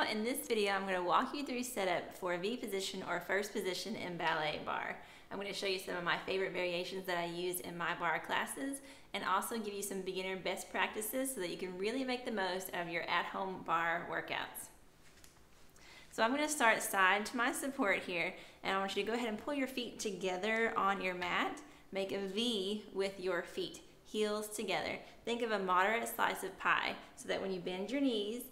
in this video I'm going to walk you through setup for V position or first position in ballet barre. I'm going to show you some of my favorite variations that I use in my barre classes and also give you some beginner best practices so that you can really make the most of your at-home barre workouts. So I'm going to start side to my support here and I want you to go ahead and pull your feet together on your mat. Make a V with your feet, heels together. Think of a moderate slice of pie so that when you bend your knees,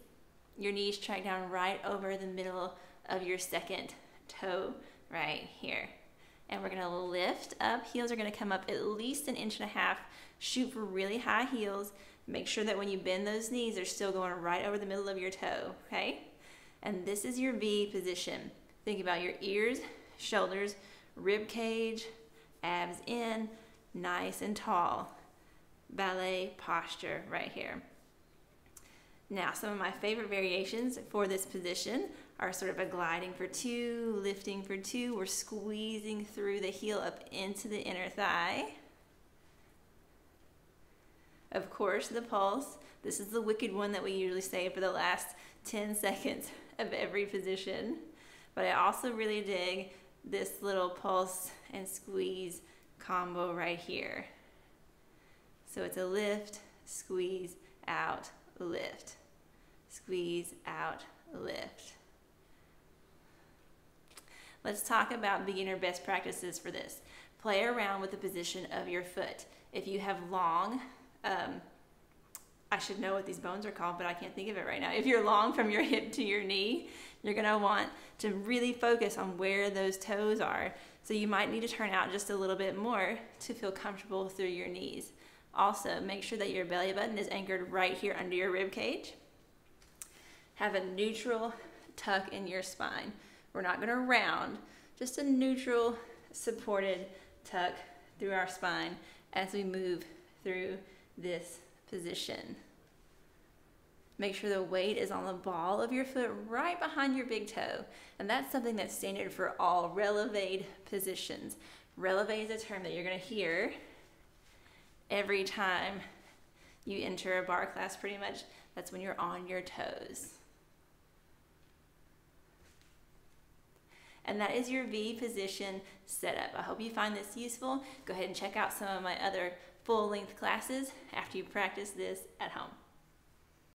your knees track down right over the middle of your second toe right here. And we're gonna lift up. Heels are gonna come up at least an inch and a half. Shoot for really high heels. Make sure that when you bend those knees, they're still going right over the middle of your toe, okay? And this is your V position. Think about your ears, shoulders, rib cage, abs in, nice and tall. Ballet posture right here. Now, some of my favorite variations for this position are sort of a gliding for two, lifting for two. We're squeezing through the heel up into the inner thigh. Of course, the pulse. This is the wicked one that we usually say for the last 10 seconds of every position. But I also really dig this little pulse and squeeze combo right here. So it's a lift, squeeze, out, lift squeeze out, lift. Let's talk about beginner best practices for this. Play around with the position of your foot. If you have long, um, I should know what these bones are called, but I can't think of it right now. If you're long from your hip to your knee, you're gonna want to really focus on where those toes are. So you might need to turn out just a little bit more to feel comfortable through your knees. Also, make sure that your belly button is anchored right here under your rib cage. Have a neutral tuck in your spine. We're not gonna round, just a neutral supported tuck through our spine as we move through this position. Make sure the weight is on the ball of your foot right behind your big toe. And that's something that's standard for all releve positions. Releve is a term that you're gonna hear every time you enter a barre class pretty much. That's when you're on your toes. And that is your V position setup. I hope you find this useful. Go ahead and check out some of my other full length classes after you practice this at home.